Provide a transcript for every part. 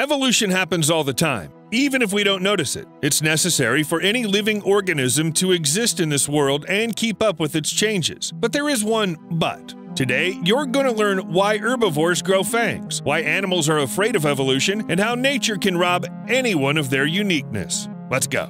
Evolution happens all the time, even if we don't notice it. It's necessary for any living organism to exist in this world and keep up with its changes. But there is one but. Today, you're going to learn why herbivores grow fangs, why animals are afraid of evolution, and how nature can rob anyone of their uniqueness. Let's go.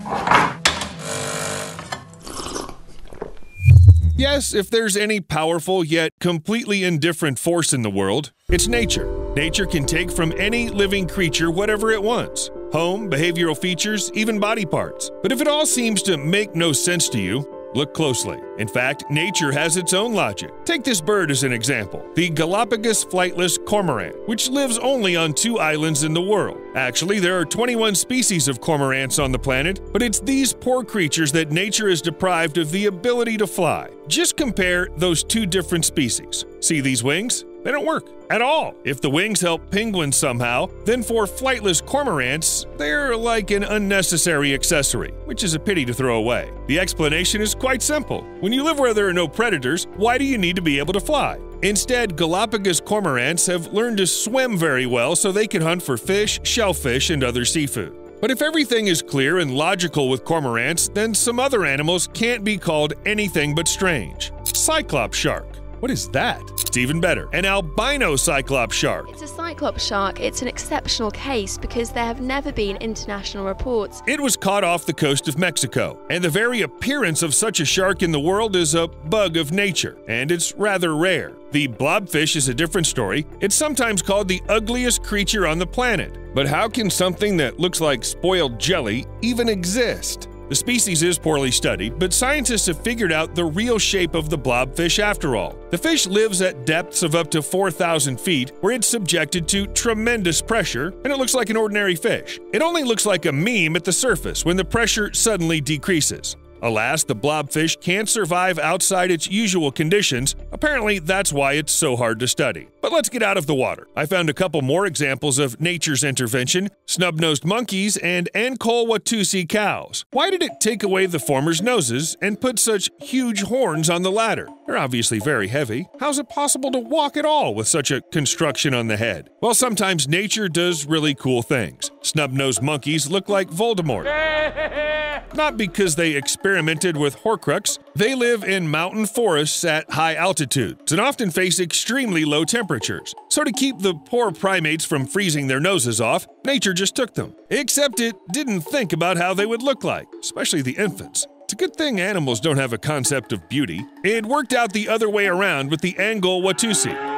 Yes, if there's any powerful yet completely indifferent force in the world, it's nature. Nature can take from any living creature whatever it wants home, behavioral features, even body parts. But if it all seems to make no sense to you, Look closely. In fact, nature has its own logic. Take this bird as an example the Galapagos flightless cormorant, which lives only on two islands in the world. Actually, there are 21 species of cormorants on the planet, but it's these poor creatures that nature is deprived of the ability to fly. Just compare those two different species. See these wings? They don't work at all. If the wings help penguins somehow, then for flightless cormorants, they're like an unnecessary accessory, which is a pity to throw away. The explanation is quite simple. When you live where there are no predators, why do you need to be able to fly? Instead, Galapagos cormorants have learned to swim very well so they can hunt for fish, shellfish, and other seafood. But if everything is clear and logical with cormorants, then some other animals can't be called anything but strange. Cyclops shark. What is that? It's even better. An albino cyclops shark. It's a cyclops shark. It's an exceptional case because there have never been international reports. It was caught off the coast of Mexico, and the very appearance of such a shark in the world is a bug of nature, and it's rather rare. The blobfish is a different story. It's sometimes called the ugliest creature on the planet. But how can something that looks like spoiled jelly even exist? The species is poorly studied, but scientists have figured out the real shape of the blobfish after all. The fish lives at depths of up to 4,000 feet, where it's subjected to tremendous pressure, and it looks like an ordinary fish. It only looks like a meme at the surface when the pressure suddenly decreases. Alas, the blobfish can't survive outside its usual conditions. Apparently, that's why it's so hard to study. But let's get out of the water. I found a couple more examples of nature's intervention snub-nosed monkeys and Ankole-Watusi cows. Why did it take away the former's noses and put such huge horns on the latter? They're obviously very heavy. How's it possible to walk at all with such a construction on the head? Well, sometimes nature does really cool things. Snub-nosed monkeys look like Voldemort. Not because they experimented with Horcrux, they live in mountain forests at high altitudes and often face extremely low temperatures. So, to keep the poor primates from freezing their noses off, nature just took them. Except it didn't think about how they would look like, especially the infants. It's a good thing animals don't have a concept of beauty. It worked out the other way around with the Ankole-Watusi.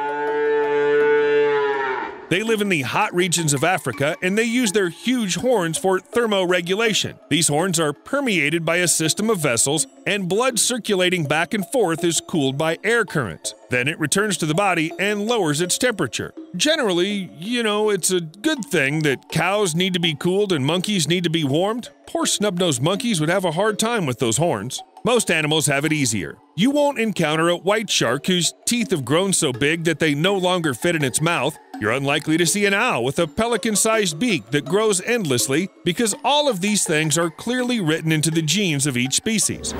They live in the hot regions of Africa and they use their huge horns for thermoregulation. These horns are permeated by a system of vessels, and blood circulating back and forth is cooled by air currents. Then it returns to the body and lowers its temperature. Generally, you know, it's a good thing that cows need to be cooled and monkeys need to be warmed. Poor snub-nosed monkeys would have a hard time with those horns. Most animals have it easier. You won't encounter a white shark whose teeth have grown so big that they no longer fit in its mouth. You're unlikely to see an owl with a pelican sized beak that grows endlessly because all of these things are clearly written into the genes of each species.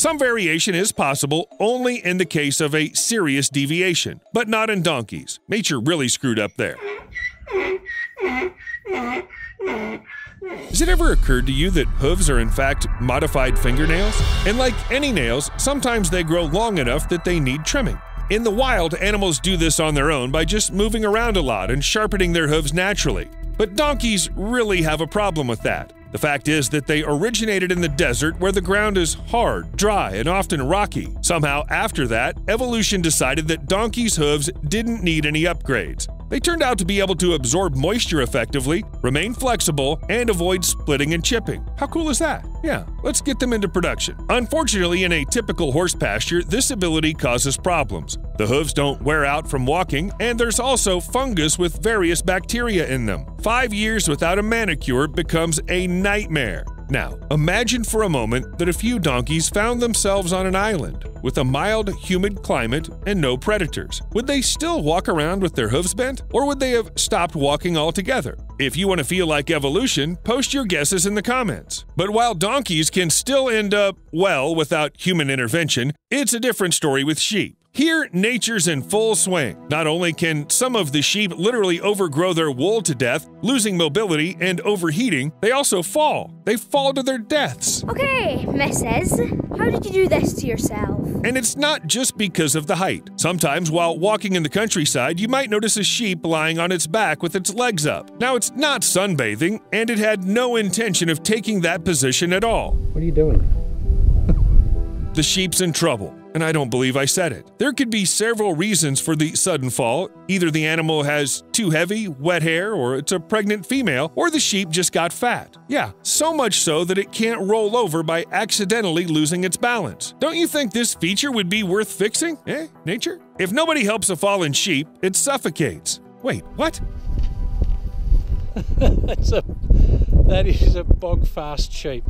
Some variation is possible only in the case of a serious deviation, but not in donkeys. Nature really screwed up there. Has it ever occurred to you that hooves are in fact modified fingernails? And like any nails, sometimes they grow long enough that they need trimming. In the wild, animals do this on their own by just moving around a lot and sharpening their hooves naturally. But donkeys really have a problem with that. The fact is that they originated in the desert where the ground is hard, dry, and often rocky. Somehow, after that, evolution decided that donkeys' hooves didn't need any upgrades. They turned out to be able to absorb moisture effectively, remain flexible, and avoid splitting and chipping. How cool is that? Yeah, let's get them into production. Unfortunately, in a typical horse pasture, this ability causes problems. The hooves don't wear out from walking, and there's also fungus with various bacteria in them. Five years without a manicure becomes a nightmare. Now, imagine for a moment that a few donkeys found themselves on an island with a mild, humid climate and no predators. Would they still walk around with their hooves bent, or would they have stopped walking altogether? If you want to feel like evolution, post your guesses in the comments. But while donkeys can still end up well without human intervention, it's a different story with sheep. Here, nature's in full swing. Not only can some of the sheep literally overgrow their wool to death, losing mobility and overheating, they also fall. They fall to their deaths. Okay, Mrs., how did you do this to yourself? And it's not just because of the height. Sometimes, while walking in the countryside, you might notice a sheep lying on its back with its legs up. Now, it's not sunbathing, and it had no intention of taking that position at all. What are you doing? The sheep's in trouble, and I don't believe I said it. There could be several reasons for the sudden fall. Either the animal has too heavy, wet hair, or it's a pregnant female, or the sheep just got fat. Yeah, so much so that it can't roll over by accidentally losing its balance. Don't you think this feature would be worth fixing? Eh, nature? If nobody helps a fallen sheep, it suffocates. Wait, what? That's a that is a bog fast sheep.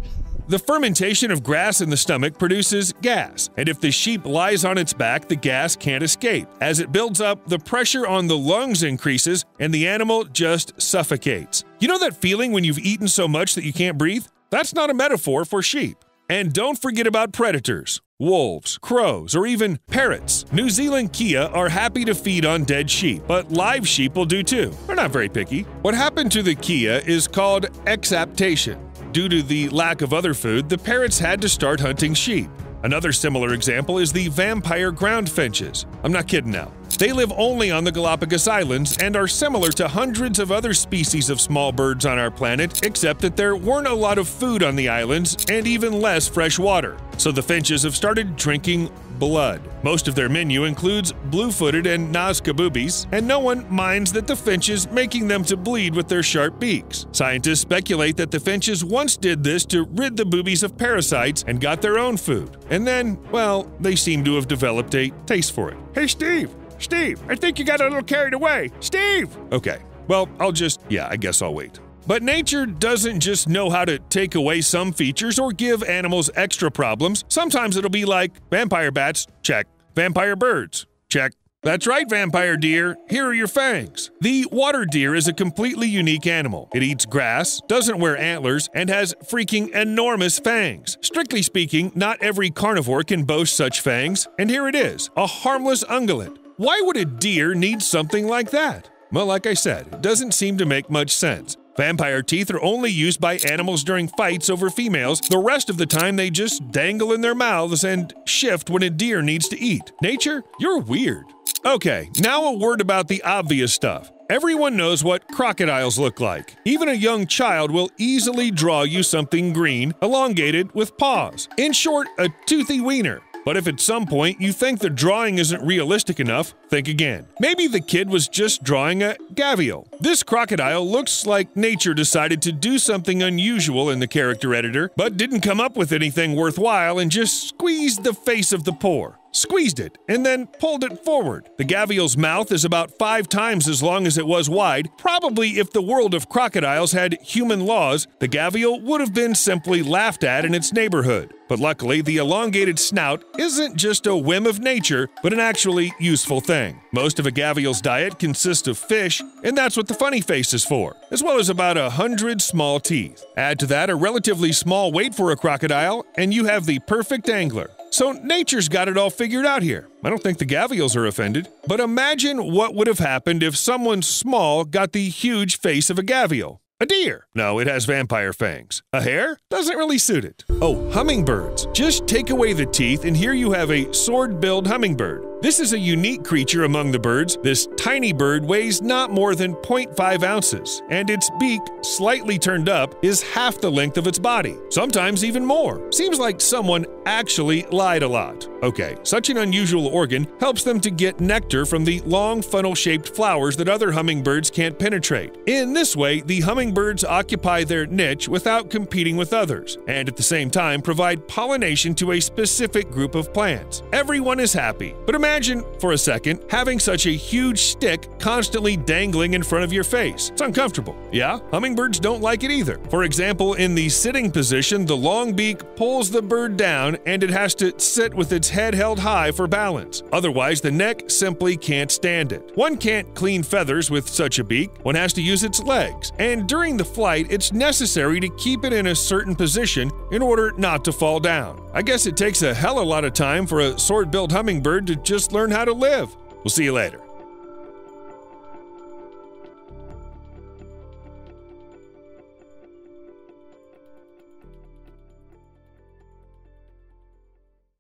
The fermentation of grass in the stomach produces gas, and if the sheep lies on its back, the gas can't escape. As it builds up, the pressure on the lungs increases, and the animal just suffocates. You know that feeling when you've eaten so much that you can't breathe? That's not a metaphor for sheep. And don't forget about predators wolves, crows, or even parrots. New Zealand kea are happy to feed on dead sheep, but live sheep will do too. They're not very picky. What happened to the kea is called exaptation. Due to the lack of other food, the parrots had to start hunting sheep. Another similar example is the vampire ground finches. I'm not kidding now. They live only on the Galapagos Islands and are similar to hundreds of other species of small birds on our planet, except that there weren't a lot of food on the islands and even less fresh water. So the finches have started drinking blood. Most of their menu includes blue-footed and Nazca boobies, and no one minds that the finches making them to bleed with their sharp beaks. Scientists speculate that the finches once did this to rid the boobies of parasites and got their own food. And then, well, they seem to have developed a taste for it. Hey Steve, Steve, I think you got a little carried away. Steve! Okay, well, I'll just, yeah, I guess I'll wait. But nature doesn't just know how to take away some features or give animals extra problems. Sometimes it'll be like vampire bats, check. Vampire birds, check. That's right, vampire deer. Here are your fangs. The water deer is a completely unique animal. It eats grass, doesn't wear antlers, and has freaking enormous fangs. Strictly speaking, not every carnivore can boast such fangs, and here it is a harmless ungulate. Why would a deer need something like that? Well, like I said, it doesn't seem to make much sense. Vampire teeth are only used by animals during fights over females. The rest of the time, they just dangle in their mouths and shift when a deer needs to eat. Nature, you're weird. Okay, now a word about the obvious stuff. Everyone knows what crocodiles look like. Even a young child will easily draw you something green, elongated, with paws. In short, a toothy wiener. But if at some point you think the drawing isn't realistic enough, think again. Maybe the kid was just drawing a gavial. This crocodile looks like nature decided to do something unusual in the character editor, but didn't come up with anything worthwhile and just squeezed the face of the poor squeezed it, and then pulled it forward. The gavial's mouth is about five times as long as it was wide. Probably if the world of crocodiles had human laws, the gavial would have been simply laughed at in its neighborhood. But luckily, the elongated snout isn't just a whim of nature, but an actually useful thing. Most of a gavial's diet consists of fish, and that's what the funny face is for, as well as about a hundred small teeth. Add to that a relatively small weight for a crocodile, and you have the perfect angler. So nature's got it all figured out here. I don't think the gavials are offended. But imagine what would have happened if someone small got the huge face of a gavial. A deer. No, it has vampire fangs. A hare? Doesn't really suit it. Oh, hummingbirds. Just take away the teeth, and here you have a sword billed hummingbird. This is a unique creature among the birds. This tiny bird weighs not more than 0.5 ounces, and its beak, slightly turned up, is half the length of its body, sometimes even more. Seems like someone actually lied a lot. Okay, such an unusual organ helps them to get nectar from the long funnel shaped flowers that other hummingbirds can't penetrate. In this way, the hummingbirds occupy their niche without competing with others, and at the same time provide pollination to a specific group of plants. Everyone is happy, but imagine Imagine, for a second, having such a huge stick constantly dangling in front of your face. It's uncomfortable. Yeah, hummingbirds don't like it either. For example, in the sitting position, the long beak pulls the bird down and it has to sit with its head held high for balance. Otherwise, the neck simply can't stand it. One can't clean feathers with such a beak, one has to use its legs. And during the flight, it's necessary to keep it in a certain position in order not to fall down. I guess it takes a hell of a lot of time for a sword billed hummingbird to just just learn how to live. We'll see you later.